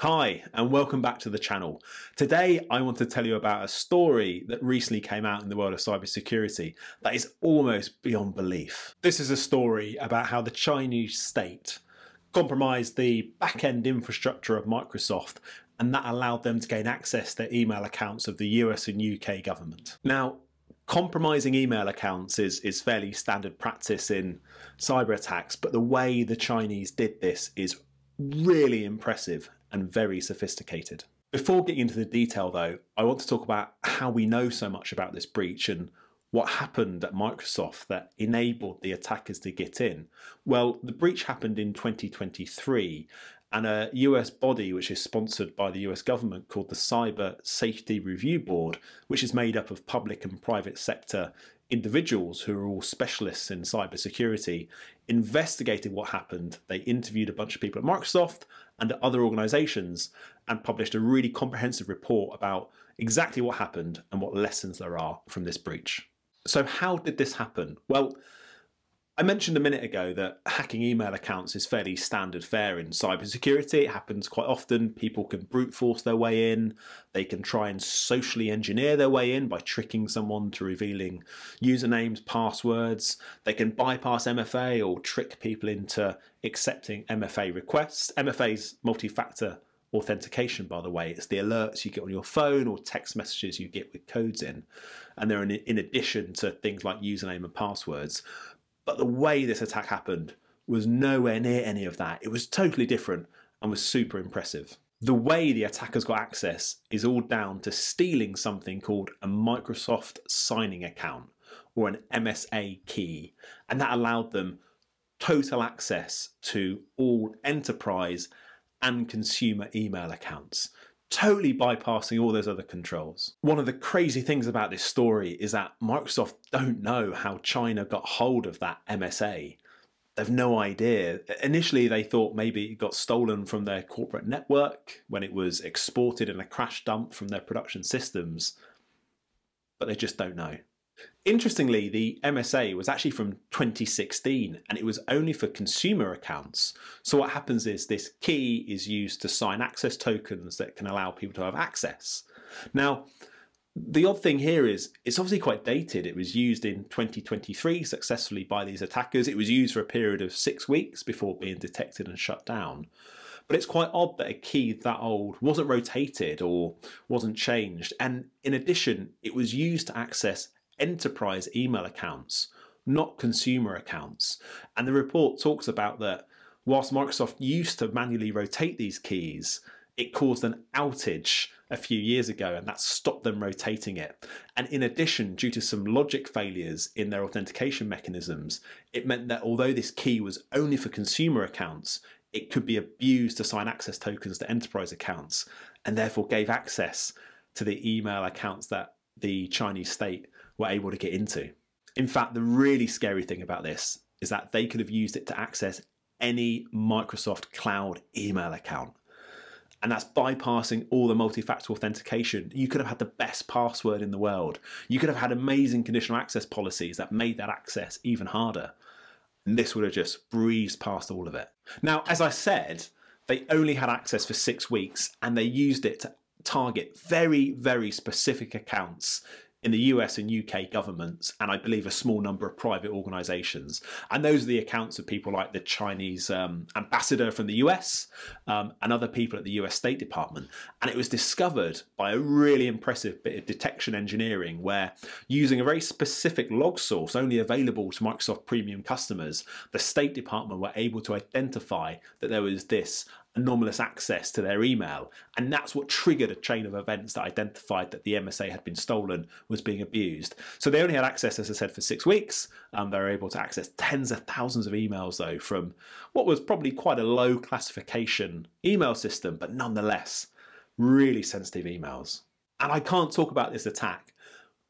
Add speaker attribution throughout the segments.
Speaker 1: Hi, and welcome back to the channel. Today, I want to tell you about a story that recently came out in the world of cybersecurity that is almost beyond belief. This is a story about how the Chinese state compromised the back end infrastructure of Microsoft, and that allowed them to gain access to email accounts of the US and UK government. Now, compromising email accounts is, is fairly standard practice in cyber attacks, but the way the Chinese did this is really impressive and very sophisticated. Before getting into the detail though, I want to talk about how we know so much about this breach and what happened at Microsoft that enabled the attackers to get in? Well, the breach happened in 2023, and a US body, which is sponsored by the US government, called the Cyber Safety Review Board, which is made up of public and private sector individuals who are all specialists in cybersecurity, investigated what happened. They interviewed a bunch of people at Microsoft and other organizations and published a really comprehensive report about exactly what happened and what lessons there are from this breach. So, how did this happen? Well, I mentioned a minute ago that hacking email accounts is fairly standard fare in cybersecurity. It happens quite often. People can brute force their way in. They can try and socially engineer their way in by tricking someone to revealing usernames, passwords. They can bypass MFA or trick people into accepting MFA requests. MFA's multi factor authentication, by the way. It's the alerts you get on your phone or text messages you get with codes in. And they're in, in addition to things like username and passwords. But the way this attack happened was nowhere near any of that. It was totally different and was super impressive. The way the attackers got access is all down to stealing something called a Microsoft signing account or an MSA key, and that allowed them total access to all enterprise and consumer email accounts, totally bypassing all those other controls. One of the crazy things about this story is that Microsoft don't know how China got hold of that MSA. They've no idea. Initially, they thought maybe it got stolen from their corporate network when it was exported in a crash dump from their production systems, but they just don't know. Interestingly, the MSA was actually from 2016 and it was only for consumer accounts. So, what happens is this key is used to sign access tokens that can allow people to have access. Now, the odd thing here is it's obviously quite dated. It was used in 2023 successfully by these attackers. It was used for a period of six weeks before being detected and shut down. But it's quite odd that a key that old wasn't rotated or wasn't changed. And in addition, it was used to access enterprise email accounts, not consumer accounts. And the report talks about that whilst Microsoft used to manually rotate these keys, it caused an outage a few years ago and that stopped them rotating it. And in addition, due to some logic failures in their authentication mechanisms, it meant that although this key was only for consumer accounts, it could be abused to sign access tokens to enterprise accounts and therefore gave access to the email accounts that the Chinese state were able to get into. In fact, the really scary thing about this is that they could have used it to access any Microsoft Cloud email account. And that's bypassing all the multi factor authentication. You could have had the best password in the world. You could have had amazing conditional access policies that made that access even harder. And this would have just breezed past all of it. Now, as I said, they only had access for six weeks and they used it to target very, very specific accounts in the US and UK governments, and I believe a small number of private organisations. And those are the accounts of people like the Chinese um, ambassador from the US um, and other people at the US State Department. And it was discovered by a really impressive bit of detection engineering where, using a very specific log source only available to Microsoft Premium customers, the State Department were able to identify that there was this anomalous access to their email. And that's what triggered a chain of events that identified that the MSA had been stolen, was being abused. So they only had access, as I said, for six weeks. Um, they were able to access tens of thousands of emails, though, from what was probably quite a low classification email system, but nonetheless, really sensitive emails. And I can't talk about this attack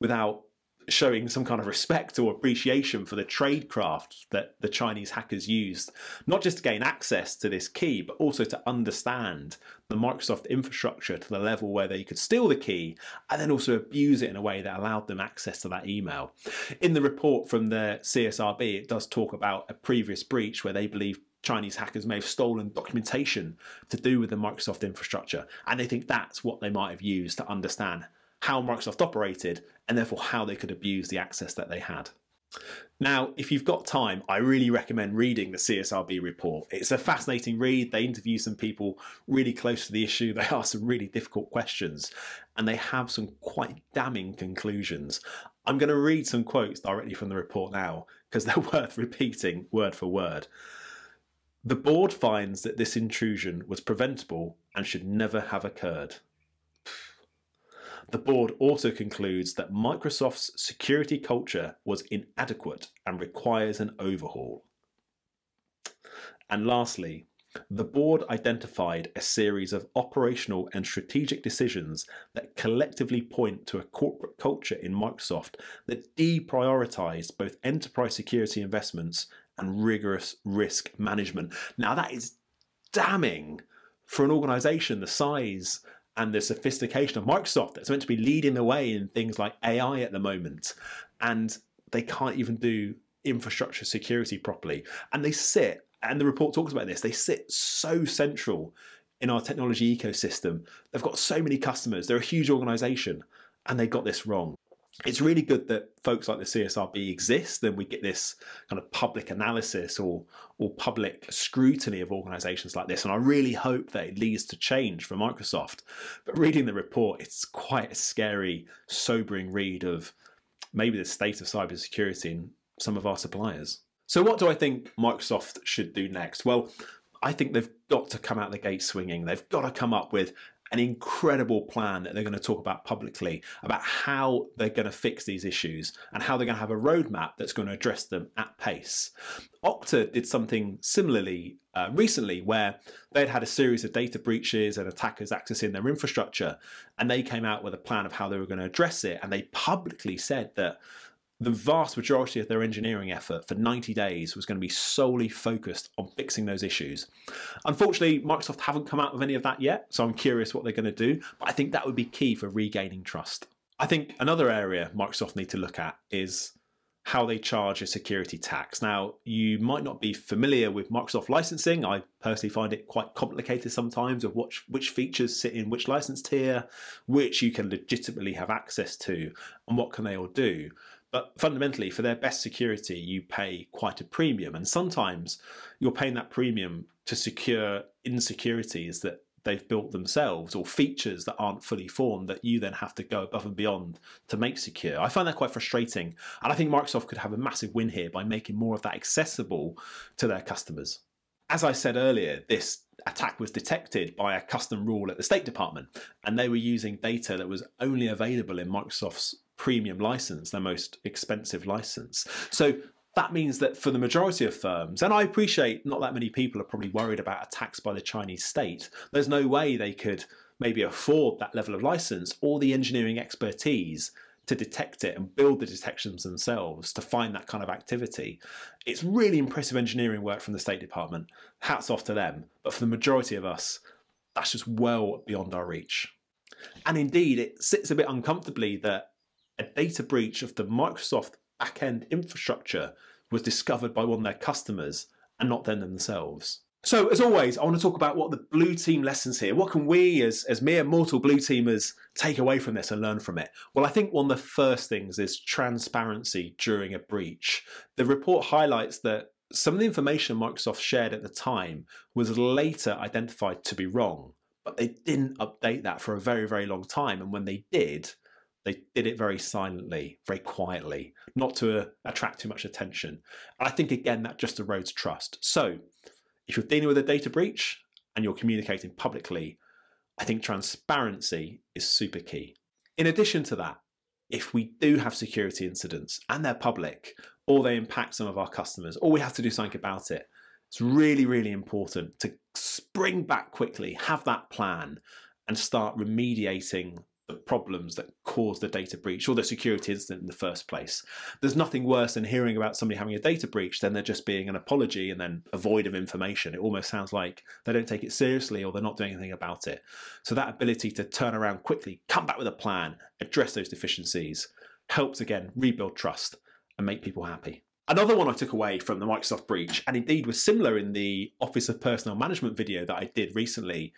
Speaker 1: without showing some kind of respect or appreciation for the tradecraft that the Chinese hackers used, not just to gain access to this key, but also to understand the Microsoft infrastructure to the level where they could steal the key and then also abuse it in a way that allowed them access to that email. In the report from the CSRB, it does talk about a previous breach where they believe Chinese hackers may have stolen documentation to do with the Microsoft infrastructure, and they think that's what they might have used to understand how Microsoft operated and therefore how they could abuse the access that they had. Now, if you've got time, I really recommend reading the CSRB report. It's a fascinating read. They interview some people really close to the issue. They ask some really difficult questions and they have some quite damning conclusions. I'm going to read some quotes directly from the report now because they're worth repeating word for word. The board finds that this intrusion was preventable and should never have occurred. The board also concludes that Microsoft's security culture was inadequate and requires an overhaul. And lastly, the board identified a series of operational and strategic decisions that collectively point to a corporate culture in Microsoft that deprioritized both enterprise security investments and rigorous risk management. Now, that is damning for an organization the size and the sophistication of Microsoft that's meant to be leading the way in things like AI at the moment. And they can't even do infrastructure security properly. And they sit, and the report talks about this, they sit so central in our technology ecosystem. They've got so many customers, they're a huge organization, and they got this wrong it's really good that folks like the CSRB exist and we get this kind of public analysis or or public scrutiny of organizations like this. And I really hope that it leads to change for Microsoft. But reading the report it's quite a scary sobering read of maybe the state of cybersecurity in some of our suppliers. So what do I think Microsoft should do next? Well I think they've got to come out the gate swinging. They've got to come up with an incredible plan that they're going to talk about publicly about how they're going to fix these issues and how they're going to have a roadmap that's going to address them at pace. Okta did something similarly uh, recently where they'd had a series of data breaches and attackers accessing their infrastructure, and they came out with a plan of how they were going to address it. And they publicly said that the vast majority of their engineering effort for 90 days was going to be solely focused on fixing those issues. Unfortunately, Microsoft haven't come out with any of that yet, so I'm curious what they're going to do, but I think that would be key for regaining trust. I think another area Microsoft need to look at is how they charge a security tax. Now, you might not be familiar with Microsoft licensing. I personally find it quite complicated sometimes of which, which features sit in which license tier, which you can legitimately have access to, and what can they all do. But fundamentally, for their best security, you pay quite a premium. And sometimes you're paying that premium to secure insecurities that they've built themselves or features that aren't fully formed that you then have to go above and beyond to make secure. I find that quite frustrating. And I think Microsoft could have a massive win here by making more of that accessible to their customers. As I said earlier, this attack was detected by a custom rule at the State Department, and they were using data that was only available in Microsoft's premium license, their most expensive license. So that means that for the majority of firms, and I appreciate not that many people are probably worried about attacks by the Chinese state, there's no way they could maybe afford that level of license or the engineering expertise to detect it and build the detections themselves to find that kind of activity. It's really impressive engineering work from the State Department. Hats off to them. But for the majority of us, that's just well beyond our reach. And indeed, it sits a bit uncomfortably that a data breach of the Microsoft backend infrastructure was discovered by one of their customers and not them themselves. So, as always, I want to talk about what the blue team lessons here. What can we, as, as mere mortal blue teamers, take away from this and learn from it? Well, I think one of the first things is transparency during a breach. The report highlights that some of the information Microsoft shared at the time was later identified to be wrong, but they didn't update that for a very, very long time. And when they did, they did it very silently, very quietly, not to uh, attract too much attention. I think, again, that just erodes trust. So, if you're dealing with a data breach and you're communicating publicly, I think transparency is super key. In addition to that, if we do have security incidents and they're public or they impact some of our customers or we have to do something about it, it's really, really important to spring back quickly, have that plan, and start remediating the problems that caused the data breach or the security incident in the first place. There's nothing worse than hearing about somebody having a data breach than there just being an apology and then a void of information. It almost sounds like they don't take it seriously or they're not doing anything about it. So that ability to turn around quickly, come back with a plan, address those deficiencies, helps again rebuild trust and make people happy. Another one I took away from the Microsoft breach, and indeed was similar in the Office of Personnel Management video that I did recently,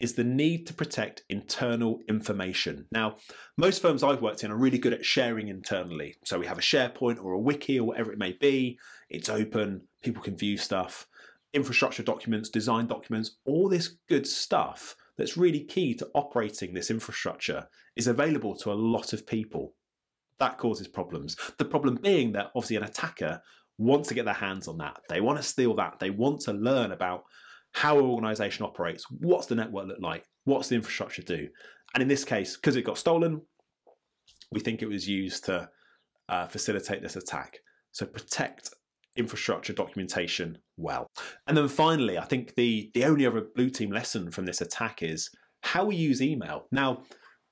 Speaker 1: is the need to protect internal information. Now, most firms I've worked in are really good at sharing internally. So we have a SharePoint or a wiki or whatever it may be. It's open, people can view stuff, infrastructure documents, design documents, all this good stuff that's really key to operating this infrastructure is available to a lot of people. That causes problems. The problem being that obviously an attacker wants to get their hands on that. They want to steal that. They want to learn about how an organization operates, what's the network look like, what's the infrastructure do. And in this case, because it got stolen, we think it was used to uh, facilitate this attack. So protect infrastructure documentation well. And then finally, I think the, the only other blue team lesson from this attack is how we use email. Now,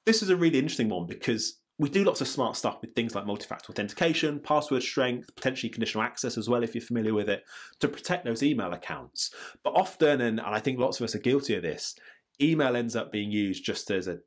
Speaker 1: this is a really interesting one because we do lots of smart stuff with things like multi-factor authentication, password strength, potentially conditional access as well, if you're familiar with it, to protect those email accounts. But often, and, I think lots of us are guilty of this, email ends up being used just as a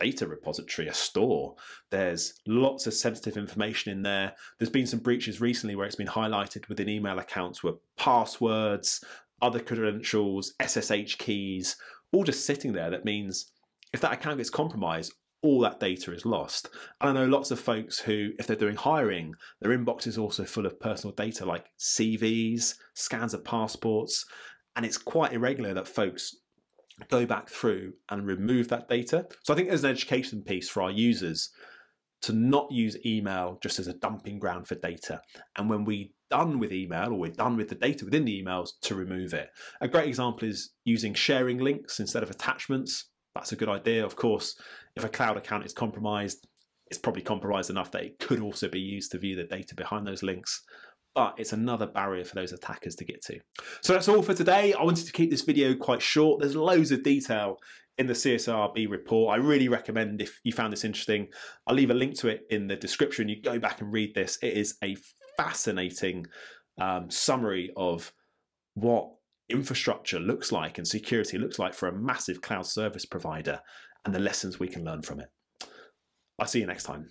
Speaker 1: data repository, a store. There's lots of sensitive information in there. There's been some breaches recently where it's been highlighted within email accounts where passwords, other credentials, SSH keys, all just sitting there. That means if that account gets compromised, all that data is lost. And I know lots of folks who, if they're doing hiring, their inbox is also full of personal data like CVs, scans of passports, and it's quite irregular that folks go back through and remove that data. So I think there's an education piece for our users to not use email just as a dumping ground for data. And when we're done with email or we're done with the data within the emails, to remove it. A great example is using sharing links instead of attachments that's a good idea. Of course, if a cloud account is compromised, it's probably compromised enough that it could also be used to view the data behind those links. But it's another barrier for those attackers to get to. So that's all for today. I wanted to keep this video quite short. There's loads of detail in the CSRB report. I really recommend if you found this interesting, I'll leave a link to it in the description. You go back and read this. It is a fascinating um, summary of what infrastructure looks like and security looks like for a massive cloud service provider and the lessons we can learn from it. I'll see you next time.